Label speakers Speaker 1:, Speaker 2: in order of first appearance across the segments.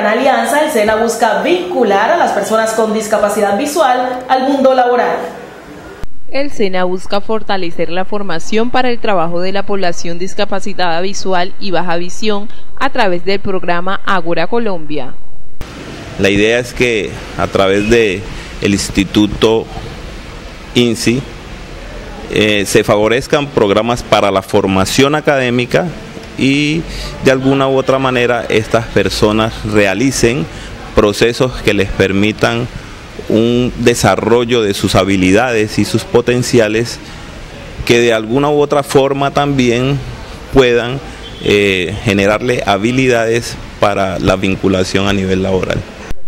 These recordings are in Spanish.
Speaker 1: gran alianza, el SENA busca vincular a las personas con discapacidad visual al mundo laboral.
Speaker 2: El SENA busca fortalecer la formación para el trabajo de la población discapacitada visual y baja visión a través del programa Agora Colombia.
Speaker 3: La idea es que a través de el Instituto INSI eh, se favorezcan programas para la formación académica y de alguna u otra manera estas personas realicen procesos que les permitan un desarrollo de sus habilidades y sus potenciales que de alguna u otra forma también puedan eh, generarle habilidades para la vinculación a nivel laboral.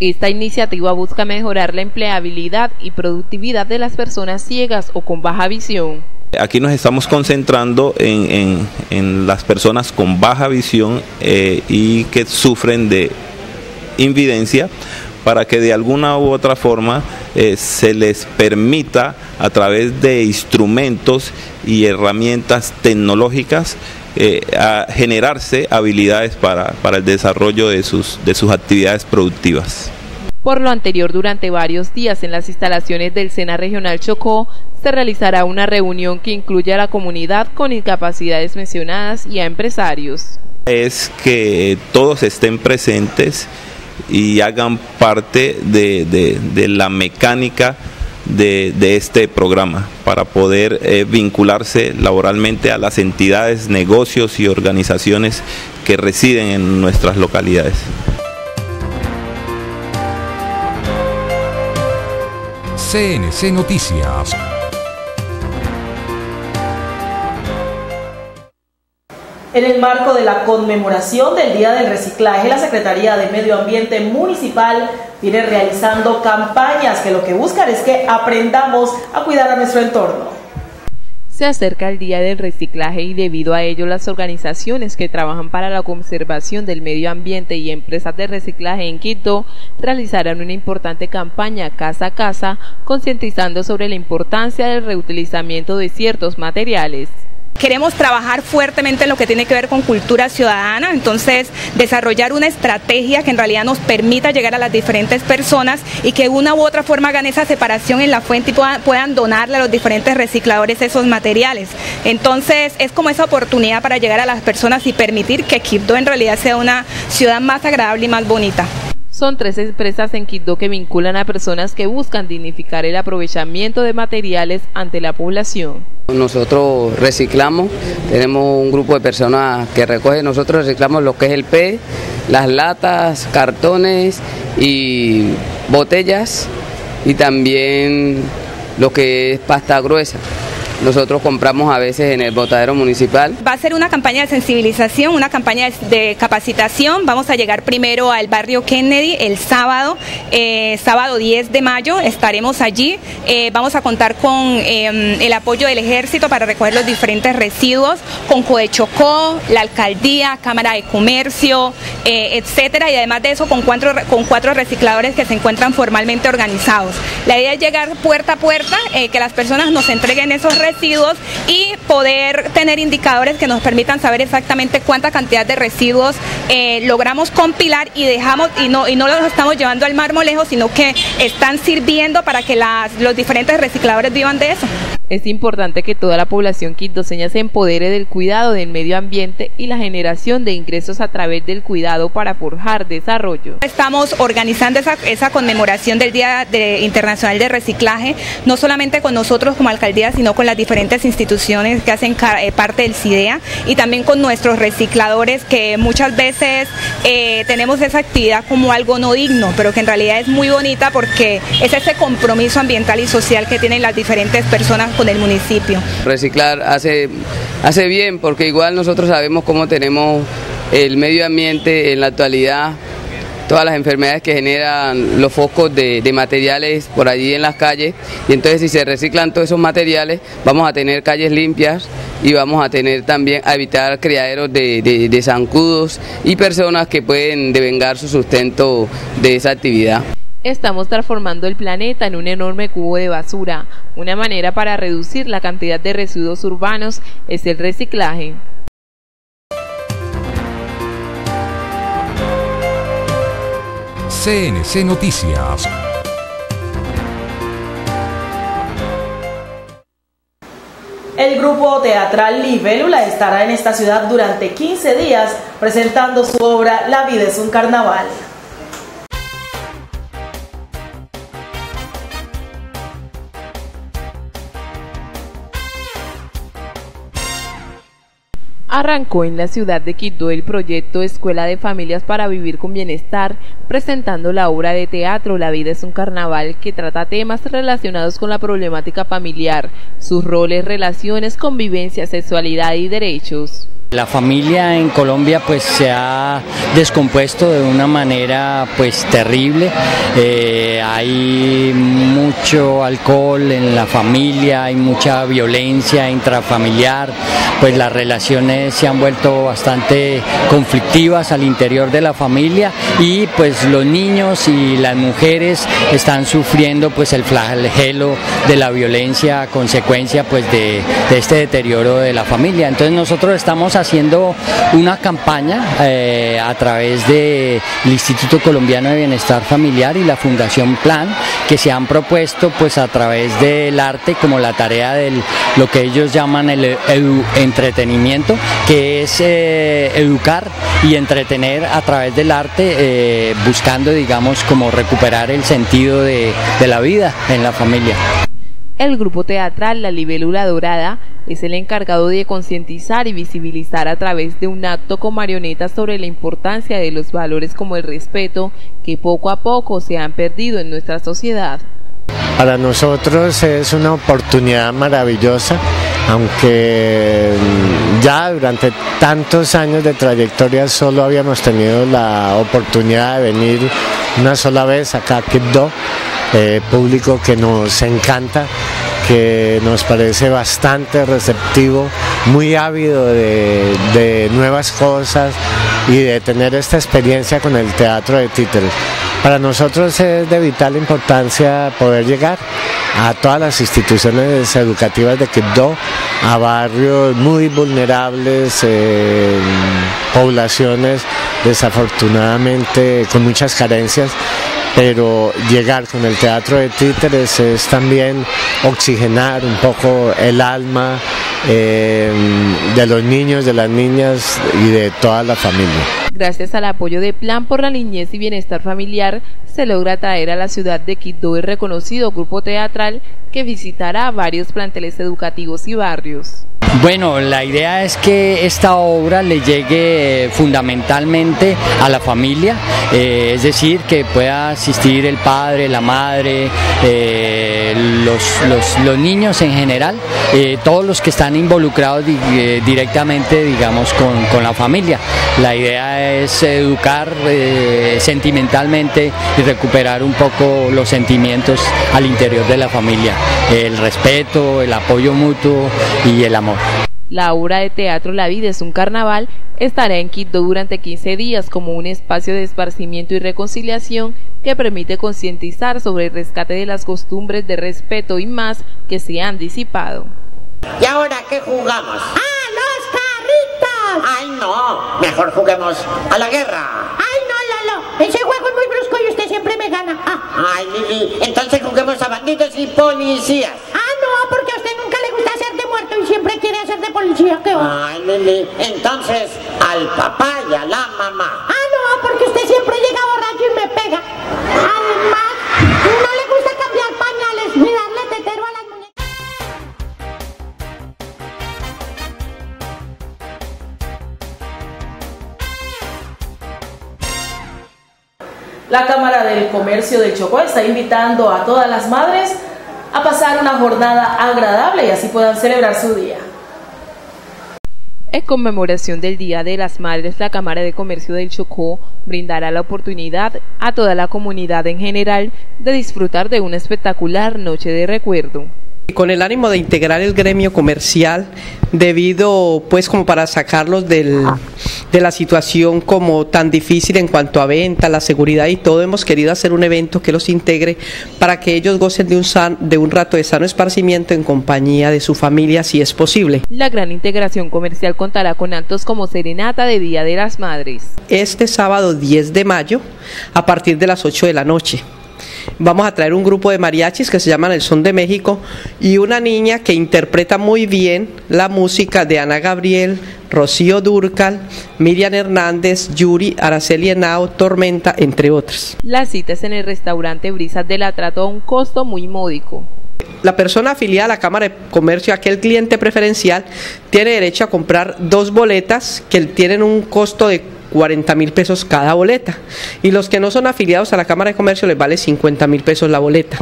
Speaker 2: Esta iniciativa busca mejorar la empleabilidad y productividad de las personas ciegas o con baja visión.
Speaker 3: Aquí nos estamos concentrando en, las personas con baja visión eh, y que sufren de invidencia para que de alguna u otra forma eh, se les permita a través de instrumentos y herramientas tecnológicas eh, generarse habilidades para, el desarrollo de sus, de sus actividades productivas.
Speaker 2: Por lo anterior, durante varios días en las instalaciones del SENA Regional Chocó se realizará una reunión que incluye a la comunidad con incapacidades mencionadas y a empresarios.
Speaker 3: Es que todos estén presentes y hagan parte de la mecánica de, este programa para poder eh, vincularse laboralmente a las entidades, negocios y organizaciones que residen en nuestras localidades.
Speaker 4: CNC Noticias
Speaker 1: En el marco de la conmemoración del Día del Reciclaje, la Secretaría de Medio Ambiente Municipal viene realizando campañas que lo que buscan es que aprendamos a cuidar a nuestro entorno.
Speaker 2: Se acerca el Día del Reciclaje y debido a ello las organizaciones que trabajan para la conservación del medio ambiente y empresas de reciclaje en Quito realizarán una importante campaña casa a casa concientizando sobre la importancia del reutilizamiento de ciertos materiales.
Speaker 5: Queremos trabajar fuertemente en lo que tiene que ver con cultura ciudadana, entonces desarrollar una estrategia que en realidad nos permita llegar a las diferentes personas y que una u otra forma hagan esa separación en la fuente y puedan, donarle a los diferentes recicladores esos materiales. Entonces es como esa oportunidad para llegar a las personas y permitir que Quibdó en realidad sea una ciudad más agradable y más bonita.
Speaker 2: Son tres empresas en Quito que vinculan a personas que buscan dignificar el aprovechamiento de materiales ante la población.
Speaker 6: Nosotros reciclamos, tenemos un grupo de personas que recoge, nosotros reciclamos lo que es el PE, las latas, cartones y botellas y también lo que es pasta gruesa nosotros compramos a veces en el botadero municipal.
Speaker 5: Va a ser una campaña de sensibilización, una campaña de capacitación. Vamos a llegar primero al barrio Kennedy el sábado, eh, sábado 10 de mayo, estaremos allí. Eh, vamos a contar con em, el apoyo del ejército para recoger los diferentes residuos, con Chocó, la alcaldía, Cámara de Comercio, eh, etcétera, y además de eso con cuatro, con cuatro recicladores que se encuentran formalmente organizados. La idea es llegar puerta a puerta, que las personas nos entreguen esos residuos residuos y poder tener indicadores que nos permitan saber exactamente cuánta cantidad de residuos eh, logramos compilar y dejamos y no y no los estamos llevando al marmolejo, sino que están sirviendo para que las, los diferentes recicladores vivan de eso.
Speaker 2: Es importante que toda la población quintoseña se empodere del cuidado del medio ambiente y la generación de ingresos a través del cuidado para forjar desarrollo.
Speaker 5: Estamos organizando esa, esa conmemoración del Día Internacional de Reciclaje, no solamente con nosotros como alcaldía, sino con las diferentes instituciones que hacen eh, parte del CIDEA y también con nuestros recicladores que muchas veces eh, tenemos esa actividad como algo no digno, pero que en realidad es muy bonita porque es ese compromiso ambiental y social que tienen las diferentes personas con el municipio.
Speaker 6: Reciclar hace, hace bien porque igual nosotros sabemos cómo tenemos el medio ambiente en la actualidad, todas las enfermedades que generan los focos de, materiales por allí en las calles y entonces si se reciclan todos esos materiales vamos a tener calles limpias y vamos a tener también a evitar criaderos de, de zancudos y personas que pueden devengar su sustento de esa actividad.
Speaker 2: Estamos transformando el planeta en un enorme cubo de basura. Una manera para reducir la cantidad de residuos urbanos es el reciclaje.
Speaker 4: CNC Noticias.
Speaker 1: El grupo teatral Libélula estará en esta ciudad durante 15 días presentando su obra La vida es un carnaval.
Speaker 2: Arrancó en la ciudad de Quito el proyecto Escuela de Familias para Vivir con Bienestar, presentando la obra de teatro La vida es un carnaval que trata temas relacionados con la problemática familiar, sus roles, relaciones, convivencia, sexualidad y derechos.
Speaker 7: La familia en Colombia pues se ha descompuesto de una manera pues terrible. Eh, hay mucho alcohol en la familia, hay mucha violencia intrafamiliar, pues las relaciones se han vuelto bastante conflictivas al interior de la familia y pues los niños y las mujeres están sufriendo pues el flagelo de la violencia a consecuencia pues de, este deterioro de la familia. Entonces nosotros estamos haciendo una campaña eh, a través del Instituto Colombiano de Bienestar Familiar y la Fundación Plan que se han propuesto pues a través del arte como la tarea de lo que ellos llaman el edu entretenimiento, que es eh, educar y entretener a través del arte eh, buscando digamos como recuperar el sentido de, de la vida en la familia.
Speaker 2: El grupo teatral La Libélula Dorada es el encargado de concientizar y visibilizar a través de un acto con marionetas sobre la importancia de los valores como el respeto que poco a poco se han perdido en nuestra sociedad.
Speaker 8: Para nosotros es una oportunidad maravillosa, aunque ya durante tantos años de trayectoria solo habíamos tenido la oportunidad de venir una sola vez acá a Quibdó eh, público que nos encanta, que nos parece bastante receptivo, muy ávido de, de, nuevas cosas y de tener esta experiencia con el teatro de títeres. Para nosotros es de vital importancia poder llegar a todas las instituciones educativas de Quibdó, a barrios muy vulnerables, eh, poblaciones desafortunadamente con muchas carencias pero llegar con el teatro de títeres es también oxigenar un poco el alma eh, de los niños, de las niñas y de toda la familia.
Speaker 2: Gracias al apoyo de Plan por la Niñez y Bienestar Familiar, se logra traer a la ciudad de Quito el reconocido grupo teatral que visitará varios planteles educativos y barrios.
Speaker 7: Bueno, la idea es que esta obra le llegue fundamentalmente a la familia, eh, es decir, que pueda asistir el padre, la madre, eh, los, los, niños en general, eh, todos los que están involucrados di directamente, digamos, con, con, la familia. La idea es educar sentimentalmente y recuperar un poco los sentimientos al interior de la familia, el respeto, el apoyo mutuo y el amor.
Speaker 2: La obra de teatro La vida es un carnaval estará en Quito durante 15 días como un espacio de esparcimiento y reconciliación que permite concientizar sobre el rescate de las costumbres de respeto y más que se han disipado.
Speaker 9: ¿Y ahora qué jugamos?
Speaker 10: ¡Ah, los carritos!
Speaker 9: ¡Ay, no! Mejor juguemos a la guerra.
Speaker 10: ¡Ay, no, Lolo! Ese juego es muy brusco y usted siempre me gana.
Speaker 9: Ah. ¡Ay, Lili! Entonces juguemos a bandidos y policías.
Speaker 10: ¡Ah, no! Porque a usted nunca le gusta hacer de muerto y siempre quiere hacer de policía. ¿Qué va?
Speaker 9: Ay, Lili. Entonces, al papá y a la mamá.
Speaker 10: ¡Ah, no! Porque usted siempre llega borracho y me pega. Además, no le gusta cambiar pañales ni darle tetero a las muñecas.
Speaker 1: La Cámara del Comercio de Chocó está invitando a todas las madres a pasar una jornada agradable y así puedan celebrar su día.
Speaker 2: En conmemoración del Día de las Madres, la Cámara de Comercio del Chocó brindará la oportunidad a toda la comunidad en general de disfrutar de una espectacular noche de recuerdo.
Speaker 11: Con el ánimo de integrar el gremio comercial, debido pues como para sacarlos del, de la situación como tan difícil en cuanto a venta, la seguridad y todo, hemos querido hacer un evento que los integre para que ellos gocen de un, san, de un rato de sano esparcimiento en compañía de su familia si es posible.
Speaker 2: La gran integración comercial contará con actos como Serenata de Día de las Madres.
Speaker 11: Este sábado 10 de mayo a partir de las 8 de la noche. Vamos a traer un grupo de mariachis que se llaman El Son de México y una niña que interpreta muy bien la música de Ana Gabriel, Rocío Durcal, Miriam Hernández, Yuri, Araceli Henao, Tormenta, entre otras.
Speaker 2: La cita es en el restaurante Brisas del Atrato a un costo muy módico.
Speaker 11: La persona afiliada a la Cámara de Comercio, aquel cliente preferencial, tiene derecho a comprar dos boletas que tienen un costo de 40 mil pesos cada boleta. Y los que no son afiliados a la Cámara de Comercio les vale 50 mil pesos la boleta.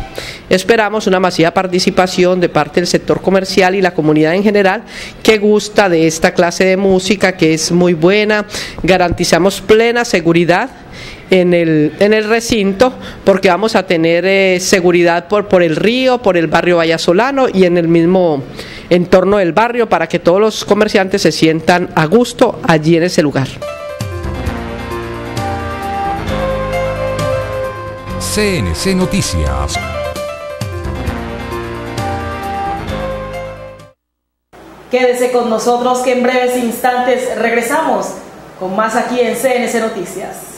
Speaker 11: Esperamos una masiva participación de parte del sector comercial y la comunidad en general que gusta de esta clase de música que es muy buena. Garantizamos plena seguridad en el, en el recinto porque vamos a tener eh, seguridad por, por el río, por el barrio Vallasolano y en el mismo entorno del barrio para que todos los comerciantes se sientan a gusto allí en ese lugar.
Speaker 4: CNC Noticias.
Speaker 1: Quédese con nosotros que en breves instantes regresamos con más aquí en CNC Noticias.